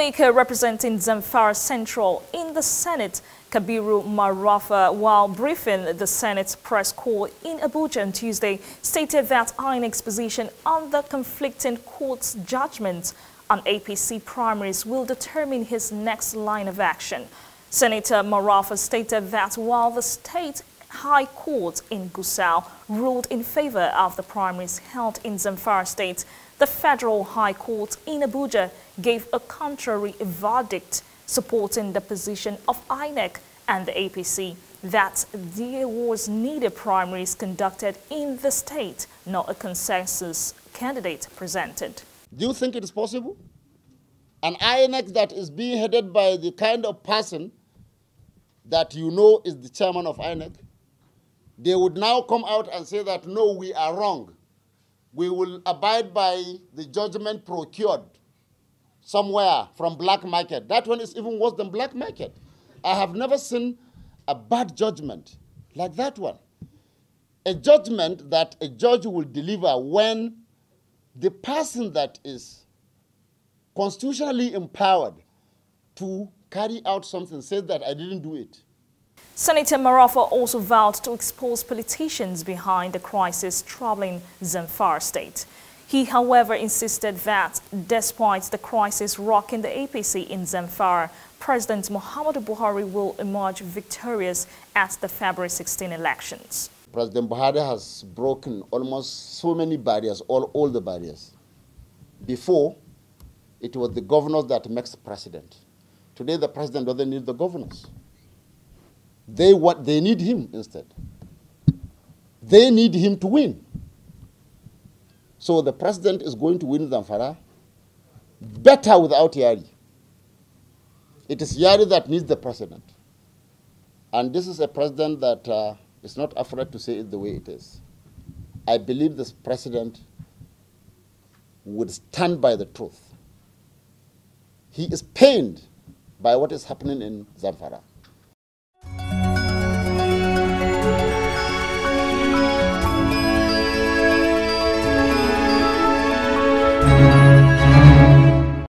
Lawmaker representing Zamfara Central in the Senate, Kabiru Marafa, while briefing the Senate's press corps in Abuja on Tuesday, stated that INEC's position on the conflicting court's judgment on APC primaries will determine his next line of action. Senator Marafa stated that while the state High Court in Gusau ruled in favor of the primaries held in Zamfara State, the Federal High Court in Abuja gave a contrary verdict supporting the position of INEC and the APC that there was neither primaries conducted in the state nor a consensus candidate presented. Do you think it is possible? An INEC that is being headed by the kind of person that you know is the chairman of INEC, they would now come out and say that no, we are wrong. We will abide by the judgment procured somewhere from black market. That one is even worse than black market. I have never seen a bad judgment like that one. A judgment that a judge will deliver when the person that is constitutionally empowered to carry out something says that I didn't do it. Senator Marafa also vowed to expose politicians behind the crisis troubling Zamfara state. He, however, insisted that despite the crisis rocking the APC in Zamfara, President Muhammadu Buhari will emerge victorious at the February 16 elections. President Buhari has broken almost so many barriers, all, all the barriers. Before, it was the governors that makes the president. Today, the president doesn't need the governors. They, what, they need him instead. They need him to win. So the president is going to win Zamfara better without Yari. It is Yari that needs the president. And this is a president that uh, is not afraid to say it the way it is. I believe this president would stand by the truth. He is pained by what is happening in Zamfara.